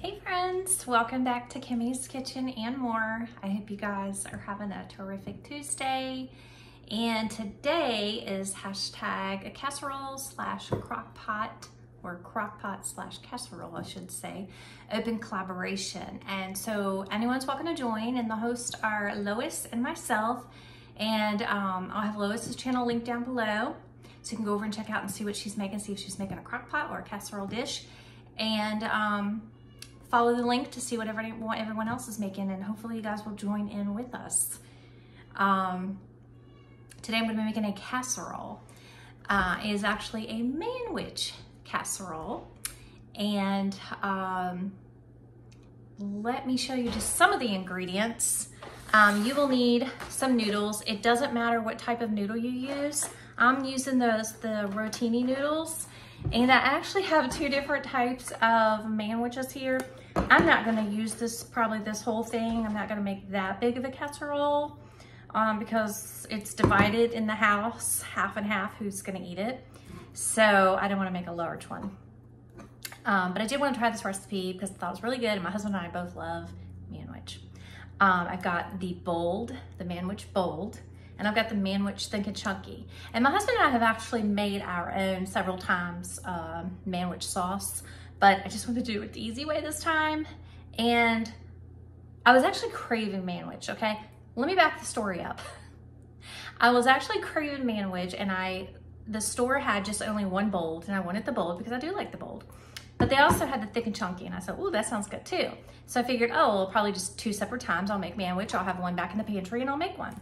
Hey friends, welcome back to Kimmie's Kitchen and more. I hope you guys are having a terrific Tuesday. And today is hashtag a casserole slash crock pot or crock pot slash casserole, I should say, open collaboration. And so anyone's welcome to join and the hosts are Lois and myself. And um, I'll have Lois's channel linked down below. So you can go over and check out and see what she's making, see if she's making a crock pot or a casserole dish. And um, follow the link to see what everyone, else is making and hopefully you guys will join in with us. Um, today I'm gonna be making a casserole. Uh, it is actually a manwich casserole. And um, let me show you just some of the ingredients. Um, you will need some noodles. It doesn't matter what type of noodle you use. I'm using those, the rotini noodles. And I actually have two different types of manwiches here. I'm not gonna use this, probably this whole thing. I'm not gonna make that big of a casserole um, because it's divided in the house, half and half who's gonna eat it. So I don't wanna make a large one. Um, but I did wanna try this recipe because I thought it was really good and my husband and I both love manwich. Um, I've got the bold, the manwich bold, and I've got the manwich thick and chunky. And my husband and I have actually made our own several times um, manwich sauce, but I just wanted to do it the easy way this time. And I was actually craving manwich, okay? Let me back the story up. I was actually craving manwich and I, the store had just only one bold and I wanted the bold because I do like the bold. But they also had the thick and chunky and I said, oh, that sounds good too. So I figured, oh, well, probably just two separate times I'll make manwich. I'll have one back in the pantry and I'll make one.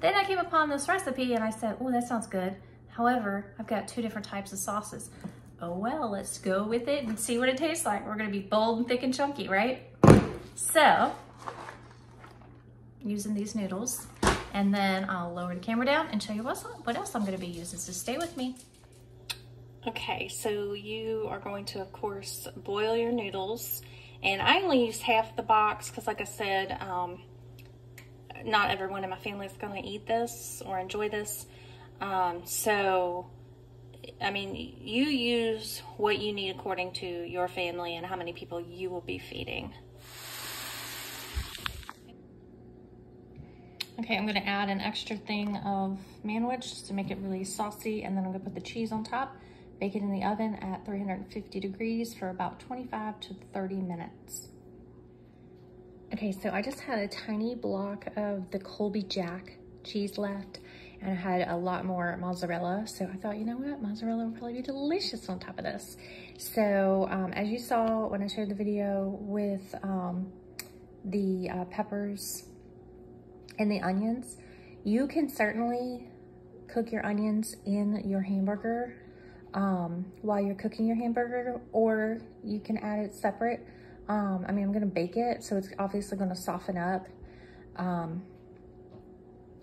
Then I came upon this recipe and I said, oh, that sounds good. However, I've got two different types of sauces. Oh well, let's go with it and see what it tastes like. We're gonna be bold and thick and chunky, right? So, using these noodles, and then I'll lower the camera down and show you what what else I'm gonna be using, so stay with me. Okay, so you are going to, of course, boil your noodles. And I only use half the box because, like I said, um, not everyone in my family is going to eat this or enjoy this. Um, so, I mean, you use what you need according to your family and how many people you will be feeding. Okay, I'm gonna add an extra thing of manwich just to make it really saucy, and then I'm gonna put the cheese on top, bake it in the oven at 350 degrees for about 25 to 30 minutes. Okay, so I just had a tiny block of the Colby Jack cheese left and I had a lot more mozzarella. So I thought, you know what, mozzarella would probably be delicious on top of this. So um, as you saw when I showed the video with um, the uh, peppers and the onions, you can certainly cook your onions in your hamburger um, while you're cooking your hamburger or you can add it separate. Um, I mean, I'm gonna bake it, so it's obviously gonna soften up. Um,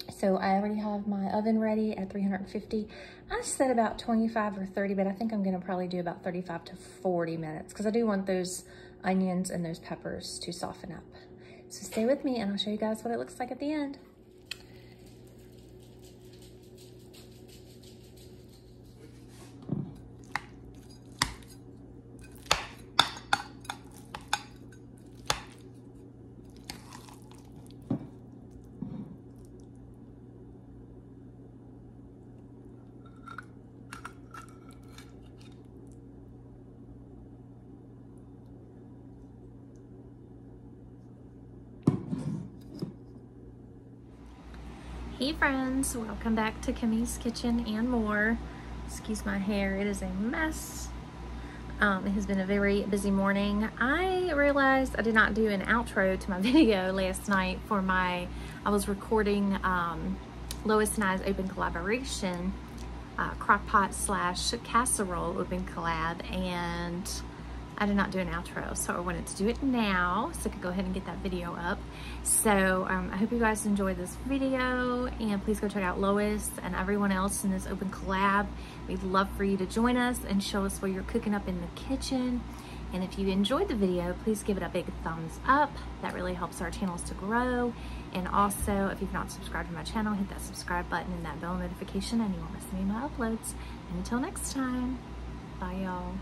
so I already have my oven ready at 350. I said about 25 or 30, but I think I'm gonna probably do about 35 to 40 minutes because I do want those onions and those peppers to soften up. So stay with me and I'll show you guys what it looks like at the end. Hey friends, welcome back to Kimmie's Kitchen and more. Excuse my hair, it is a mess. Um, it has been a very busy morning. I realized I did not do an outro to my video last night for my, I was recording um, Lois and I's open collaboration, uh, crockpot slash casserole open collab and I did not do an outro, so I wanted to do it now so I could go ahead and get that video up. So um, I hope you guys enjoyed this video and please go check out Lois and everyone else in this open collab. We'd love for you to join us and show us what you're cooking up in the kitchen. And if you enjoyed the video, please give it a big thumbs up. That really helps our channels to grow. And also, if you've not subscribed to my channel, hit that subscribe button and that bell notification and you won't miss any of my uploads. And until next time, bye y'all.